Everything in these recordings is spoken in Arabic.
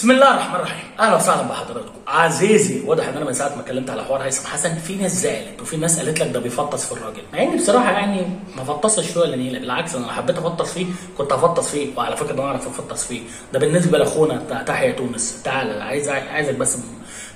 بسم الله الرحمن الرحيم. أهلا وسهلا بحضراتكم. عزيزي واضح إن أنا من ساعة ما اتكلمت على حوار هيثم حسن في ناس زعلت وفي ناس قالت لك ده بيفطس في الراجل. مع إني بصراحة يعني ما فطسش فيه ولا بالعكس أنا لو حبيت أفطس فيه كنت هفطس فيه وعلى فكرة أنا أعرف أفطس فيه. ده بالنسبة لأخونا بتاع تحيا تونس. تعالى عايز عايزك بس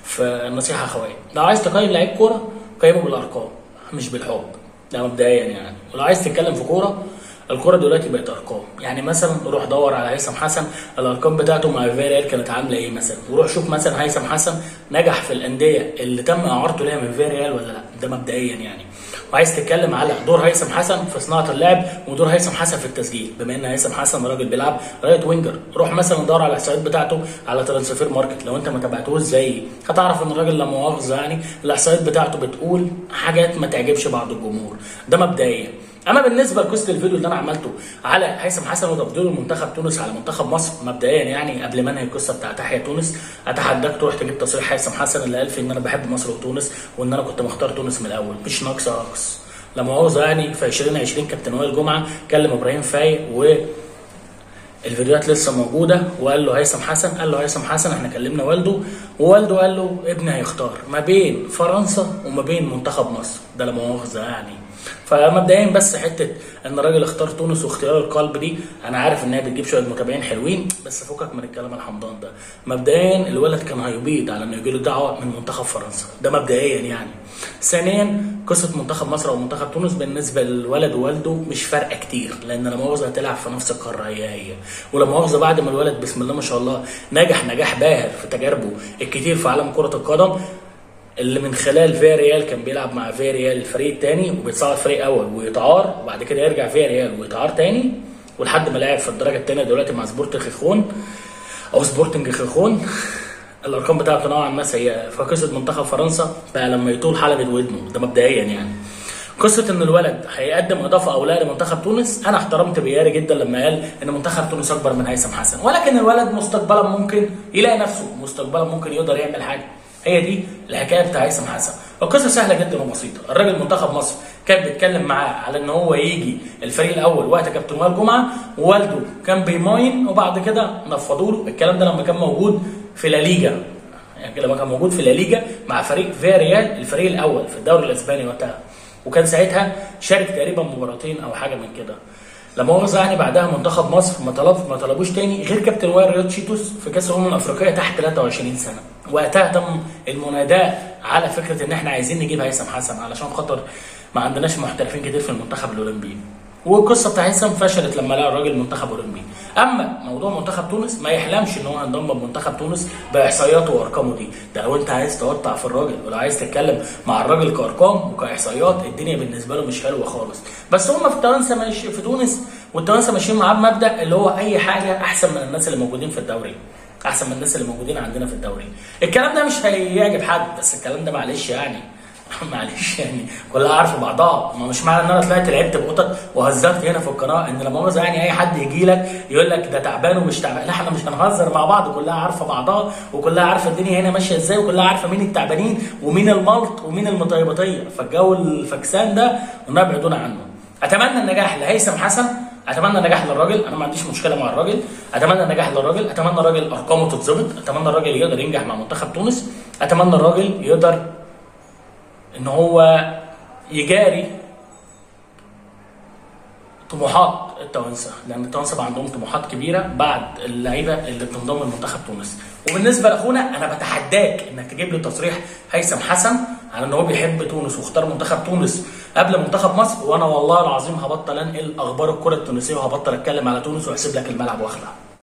في نصيحة أخويا. لو عايز تقيم لعيب كورة قيمه بالأرقام مش بالحب. ده مبدئيا يعني. ولو عايز تتكلم في كورة الكوره دلوقتي بقت أرقام. يعني مثلا روح دور على هيثم حسن الأرقام بتاعته مع فيريال كانت عاملة إيه مثلا؟ وروح شوف مثلا هيثم حسن نجح في الأندية اللي تم إعارته ليها من فيريال ولا لأ؟ ده مبدئيا يعني. وعايز تتكلم على دور هيثم حسن في صناعة اللعب ودور هيثم حسن في التسجيل. بما إن هيثم حسن راجل بيلعب right winger روح مثلا دور على الاحصائيات بتاعته على Transfermarkt. لو أنت ما تابعتوش زيي هتعرف إن الراجل لا مؤاخذة يعني الاحصائيات بتاعته بتقول حاجات ما تعجبش بعض الجمهور. ده مبدئيا. أما بالنسبة لقصه الفيديو اللي أنا عملته على هيثم حسن وتفضيل منتخب تونس على منتخب مصر مبدئيا يعني قبل ما أنهي القصة بتاع تحيا تونس أتحداك تروح تجيب تصريح هيثم حسن اللي قال فيه إن أنا بحب مصر وتونس وإن أنا كنت مختار تونس من الأول. مش ناقصة رقص لا مؤاخذة يعني في 2020 كابتن وائل جمعة كلم إبراهيم فايق و الفيديوهات لسه موجودة وقال له هيثم حسن قال له هيثم حسن إحنا كلمنا والده ووالده قال له ابني هيختار ما بين فرنسا وما بين منتخب مصر. ده لا مؤاخذة يعني. فمبدئيا بس حتة ان الراجل اختار تونس واختيار القلب دي. أنا عارف ان هي بتجيب شوية متابعين حلوين بس فكك من الكلام الحمضان ده. مبدئيا الولد كان هيبيض على انه يجي له دعوة من منتخب فرنسا. ده مبدئيا يعني. ثانيا قصة منتخب مصر أو منتخب تونس بالنسبة للولد ووالده مش فارقة كتير لأن لا مؤاخذة هتلعب في نفس القارة هي هي. ولا مؤاخذة بعد ما الولد بسم الله ما شاء الله نجح نجاح باهر في تجاربه الكتير في عالم كرة القدم. اللي من خلال فيا ريال كان بيلعب مع فيا ريال الفريق الثاني وبيتصعد فريق أول ويتعار وبعد كده يرجع فيا ريال ويتعار تاني ولحد ما لعب في الدرجة الثانية دلوقتي مع سبورت خيخون أو سبورتنج خيخون. الأرقام بتاعته نوعا ما سيئة. فقصة منتخب فرنسا بقى لما يطول حلمة ودنه ده مبدئيا يعني. قصة إن الولد هيقدم إضافة أو لا لمنتخب تونس أنا احترمت بياري جدا لما قال إن منتخب تونس أكبر من هيثم حسن. ولكن الولد مستقبلا ممكن يلاقي نفسه مستقبلا ممكن يقدر يعمل حاجة. هي دي الحكاية بتاع هيثم حسن. القصة سهلة جدا وبسيطة. الراجل منتخب مصر كان بيتكلم معاه على إن هو يجي الفريق الأول وقت كابتن وائل جمعة ووالده كان بيماين وبعد كده نفضوا له الكلام ده لما كان موجود في لا ليجا. يعني لما كان موجود في لا ليجا مع فريق فياريال الفريق الأول في الدوري الإسباني وقتها. وكان ساعتها شارك تقريبا مباراتين أو حاجة من كده. لما مؤاخذه يعني بعدها منتخب مصر ما طلب ما طلبوش تاني غير كابتن وائل رياض شيتوس في كأس الأمم الأفريقية تحت 23 سنة. وقتها تم المناداة على فكرة إن إحنا عايزين نجيب هيثم حسن علشان خاطر ما عندناش محترفين كتير في المنتخب الأولمبي. والقصة بتاع هيثم فشلت لما لقى الراجل منتخب أولمبي. أما موضوع منتخب تونس ما يحلمش إن هو ينضم بمنتخب تونس بإحصائياته وأرقامه دي. ده لو أنت عايز توقع في الراجل ولو عايز تتكلم مع الراجل كأرقام وكإحصائيات الدنيا بالنسبة له مش حلوة خالص. بس هم في فرنسا ماشي في تونس والتوانسة ماشيين معاه بمبدأ اللي هو أي حاجة أحسن من الناس اللي موجودين في الدوري. أحسن من الناس اللي موجودين عندنا في الدوري. الكلام ده مش هيعجب حد بس الكلام ده معلش يعني معلش يعني كلها عارفه بعضها. ما مش معنى إن أنا طلعت لعبت بقطط وهزرت هنا في القناة إن لا مؤاخذه يعني أي حد يجي لك يقول لك ده تعبان ومش تعبان. لا إحنا مش هنهزر مع بعض. كلها عارفة بعضها وكلها عارفة الدنيا هنا ماشية إزاي وكلها عارفة مين التعبانين ومين الملط ومين المطيبطية. فالجو الفكسان ده ونبعدونا عنه. أتمنى النجاح لهيثم حسن. أتمنى النجاح للراجل. أنا ما عنديش مشكلة مع الراجل. أتمنى النجاح للراجل. أتمنى الراجل أرقامه تتظبط. أتمنى الراجل يقدر ينجح مع منتخب تونس. أتمنى الراجل يقدر إن هو يجاري طموحات التوانسة لأن التوانسة بقى عندهم طموحات كبيرة بعد اللعيبة اللي بتنضم لمنتخب تونس. وبالنسبة لأخونا أنا بتحداك إنك تجيب لي تصريح هيثم حسن على إن هو بيحب تونس واختار منتخب تونس قبل منتخب مصر وأنا والله العظيم هبطل أنقل أخبار الكرة التونسية وهبطل أتكلم على تونس وأسيب لك الملعب وأخلع.